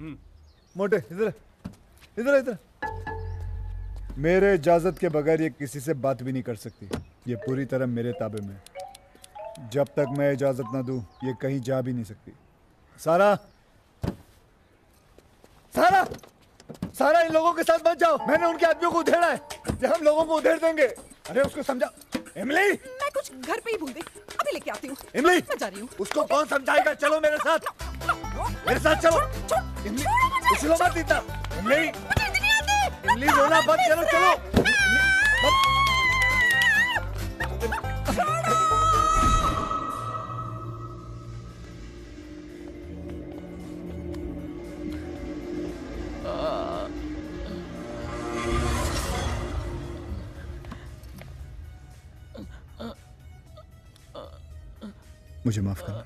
मोटे इधर इधर इधर मेरे इजाज़त के बगैर ये किसी से बात भी नहीं कर सकती। ये पूरी तरह मेरे ताबे में जब तक मैं इजाज़त ना दूँ ये कहीं जा भी नहीं सकती। सारा सारा सारा इन लोगों के साथ मत जाओ। मैंने उनके आदमियों को उधेड़ा है। ये हम लोगों को उधेड़ देंगे। अरे उसको समझा। इमली! मैं कुछ घर पे ही भूल गई। अभी लेके आती हूँ। इमली! मैं जा रही हूँ। उसको कौन समझाएगा? चलो मेरे साथ। मेरे साथ चलो। इमली उछलो मत इतना इमली इमली रोना बंद करो चलो। मुझे माफ़ करना।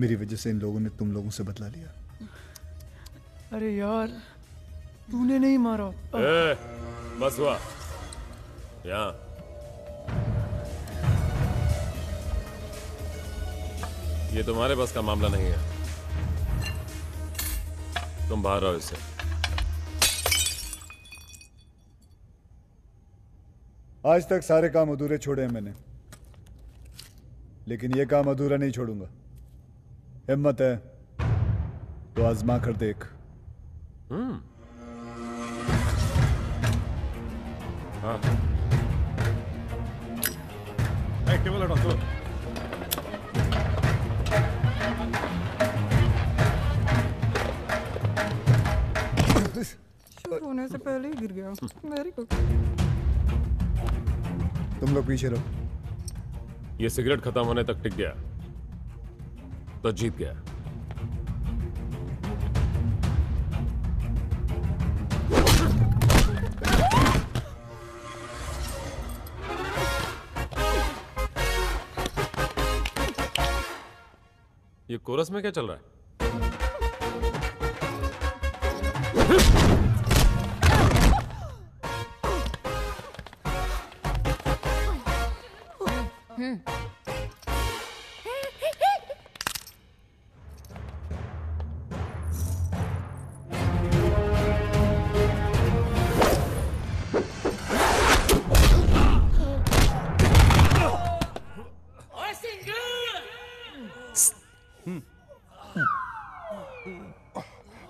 मेरी वजह से इन लोगों ने तुम लोगों से बदला लिया। अरे यार तूने नहीं मारा। ए, बस हुआ। यहाँ। ये तुम्हारे बस का मामला नहीं है। तुम बाहर रहो इससे। आज तक सारे काम अधूरे छोड़े हैं मैंने। लेकिन ये काम अधूरा नहीं छोड़ूँगा। हिम्मत है तो आजमा कर देख। हाँ। टेबल हटाओ चलो शुरू होने से पहले ही गिर गया वेरी गुड तुम लोग पीछे रहो ये सिगरेट खत्म होने तक टिक गया। तो जीत गया। ये कोरस में क्या चल रहा है?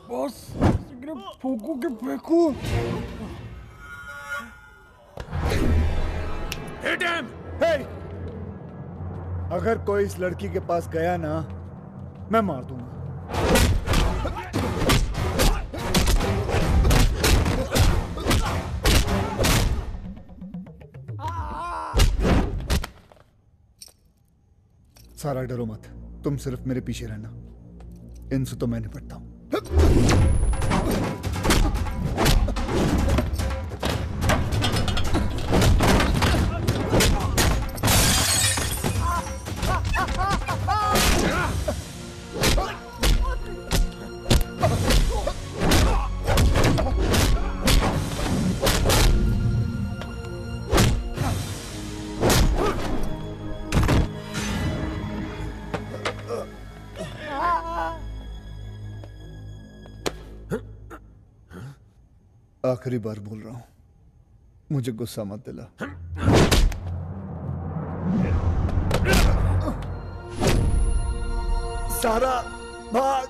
बॉस सिगरेट फूकू के फेंकू। हे! अगर कोई इस लड़की के पास गया ना मैं मार दूँगा। सारा डरो मत। तुम सिर्फ़ मेरे पीछे रहना। इनसे तो मैं निपटता हूँ। आखिरी बार बोल रहा हूँ। मुझे गुस्सा मत दिला। सारा भाग।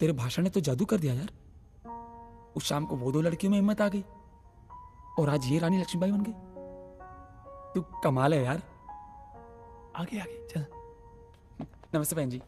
तेरे भाषण ने तो जादू कर दिया यार। उस शाम को वो दो लड़कियों में हिम्मत आ गई और आज ये रानी लक्ष्मीबाई बन गई। तू कमाल है यार। आगे आगे, चल। नमस्ते बहन जी।